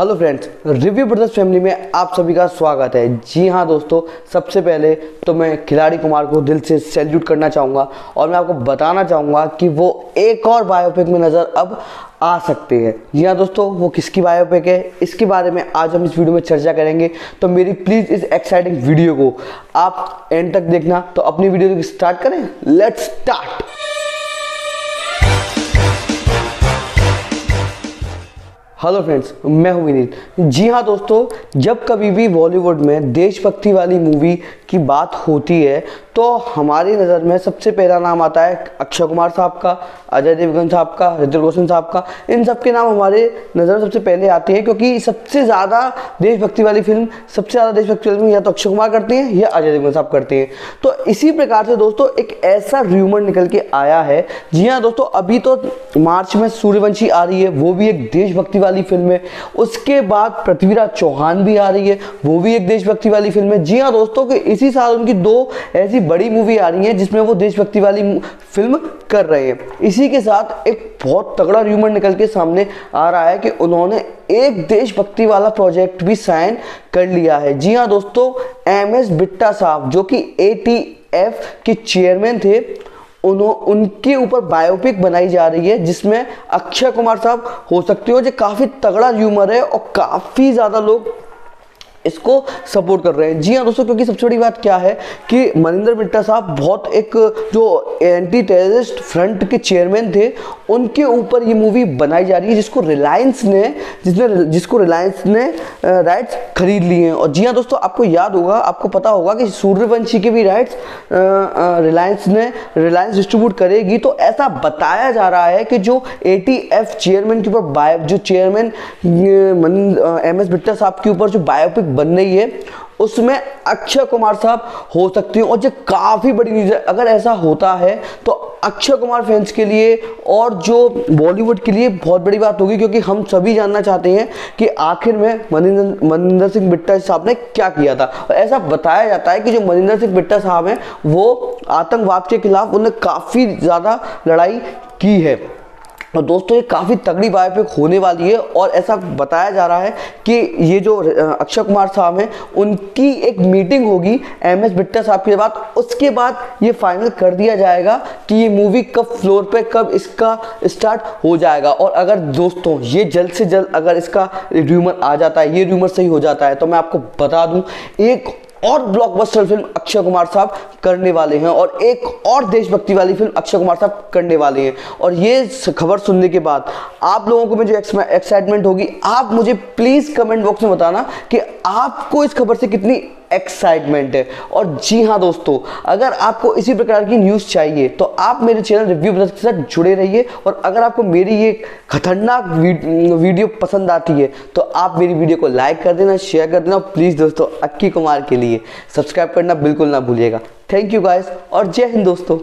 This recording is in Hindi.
Hello friends, review brothers family में आप सभी का स्वागत है। जी हाँ दोस्तों, सबसे पहले तो मैं खिलाड़ी कुमार को दिल से सैल्यूट करना चाहूँगा और मैं आपको बताना चाहूँगा कि वो एक और बायोपिक में नज़र अब आ सकते हैं। जी हाँ दोस्तों, वो किसकी बायोपिक है? इसके बारे में आज हम इस वीडियो में चर्चा करेंगे। तो मेरी प्लीज़ इस एक्साइटिंग वीडियो को आप एंड तक देखना। तो अपनी वीडियो स्टार्ट करें। लेट्स स्टार्ट हेलो फ्रेंड्स मैं हूँ विनीत। जी हाँ दोस्तों, जब कभी भी बॉलीवुड में देशभक्ति वाली मूवी की बात होती है तो हमारी नज़र में सबसे पहला नाम आता है अक्षय कुमार साहब का, अजय देवगन साहब का, ऋतिक रोशन साहब का। इन सब के नाम हमारे नज़र में सबसे पहले आते हैं क्योंकि सबसे ज़्यादा देशभक्ति वाली फ़िल्म, सबसे ज़्यादा देशभक्ति वाली फ़िल्म या तो अक्षय कुमार करते हैं या अजय देवगन साहब करते हैं। तो इसी प्रकार से दोस्तों एक ऐसा र्यूमर निकल के आया है, जी हाँ दोस्तों, अभी तो मार्च में सूर्यवंशी आ रही है, वो भी एक देशभक्ति वाली फ़िल्म है। उसके बाद पृथ्वीराज चौहान भी आ रही है, वो भी एक देशभक्ति वाली फ़िल्म है। जी हाँ दोस्तों कि इसी साल उनकी दो ऐसी बड़ी मूवी आ रही है जिसमें वो देशभक्ति वाली फ़िल्म कर रहे हैं। इसी के साथ एक बहुत तगड़ा र्यूमर निकल के सामने आ रहा है कि उन्होंने एक देशभक्ति वाला प्रोजेक्ट भी साइन कर लिया है। जी हाँ दोस्तों एम एस बिट्टा साहब, जो कि एटीएफ के चेयरमैन थे उन्हों उनके ऊपर बायोपिक बनाई जा रही है, जिसमें अक्षय कुमार साहब, हो सकते हो जो काफ़ी तगड़ा ह्यूमर है और काफ़ी ज़्यादा लोग इसको सपोर्ट कर रहे हैं। जी हाँ दोस्तों, क्योंकि सबसे बड़ी बात क्या है कि मनिंदर बिट्टा साहब बहुत एक जो एंटी टेररिस्ट फ्रंट के चेयरमैन थे, उनके ऊपर ये मूवी बनाई जा रही है, जिसको रिलायंस ने, जिसने, जिसको रिलायंस ने राइट्स खरीद लिए हैं। और जी हाँ दोस्तों, आपको याद होगा, आपको पता होगा कि सूर्यवंशी के भी राइट्स रिलायंस ने रिलायंस डिस्ट्रीब्यूट करेगी। तो ऐसा बताया जा रहा है कि जो एटीएफ चेयरमैन के ऊपर बायो जो चेयरमैन एम एस बिट्टा साहब के ऊपर जो बायोपिक बन रही है। उसमें अक्षय कुमार साहब हो सकते हैं। और जो काफ़ी बड़ी न्यूज़ है, अगर ऐसा होता है तो अक्षय कुमार फैंस के लिए और जो बॉलीवुड के लिए बहुत बड़ी बात होगी, क्योंकि हम सभी जानना चाहते हैं कि आखिर में मनिंदर मनिंदर सिंह बिट्टा साहब ने क्या किया था। और ऐसा बताया जाता है कि जो मनिंदर सिंह बिट्टा साहब हैं, वो आतंकवाद के खिलाफ उन्होंने काफ़ी ज़्यादा लड़ाई की है। और दोस्तों, ये काफ़ी तगड़ी बायोपिक होने वाली है और ऐसा बताया जा रहा है कि ये जो अक्षय कुमार साहब हैं, उनकी एक मीटिंग होगी एम एस बिट्टा साहब के बाद। उसके बाद ये फाइनल कर दिया जाएगा कि ये मूवी कब फ्लोर पे, कब इसका स्टार्ट हो जाएगा। और अगर दोस्तों, ये जल्द से जल्द अगर इसका र्यूमर आ जाता है, ये र्यूमर सही हो जाता है तो मैं आपको बता दूँ, एक और ब्लॉकबस्टर फ़िल्म अक्षय कुमार साहब करने वाले हैं और एक और देशभक्ति वाली फ़िल्म अक्षय कुमार साहब करने वाले हैं। और ये खबर सुनने के बाद आप लोगों को में जो एक्साइटमेंट होगी। आप मुझे प्लीज़ कमेंट बॉक्स में बताना कि आपको इस खबर से कितनी एक्साइटमेंट है। और जी हाँ दोस्तों, अगर आपको इसी प्रकार की न्यूज़ चाहिए तो आप मेरे चैनल रिव्यू ब्लस के साथ जुड़े रहिए। और अगर आपको मेरी ये खतरनाक वीडियो पसंद आती है तो आप मेरी वीडियो को लाइक कर देना शेयर कर देना। प्लीज़ दोस्तों, अक्की कुमार के लिए सब्सक्राइब करना बिल्कुल ना भूलिएगा। थैंक यू गाइस और जय हिंद दोस्तों।